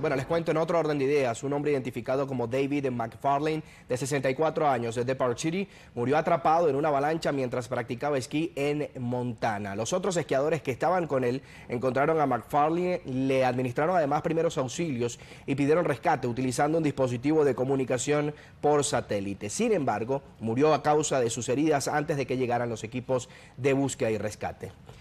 Bueno, les cuento en otro orden de ideas. Un hombre identificado como David McFarlane, de 64 años, de Park City, murió atrapado en una avalancha mientras practicaba esquí en Montana. Los otros esquiadores que estaban con él encontraron a McFarlane, le administraron además primeros auxilios y pidieron rescate utilizando un dispositivo de comunicación por satélite. Sin embargo, murió a causa de sus heridas antes de que llegaran los equipos de búsqueda y rescate.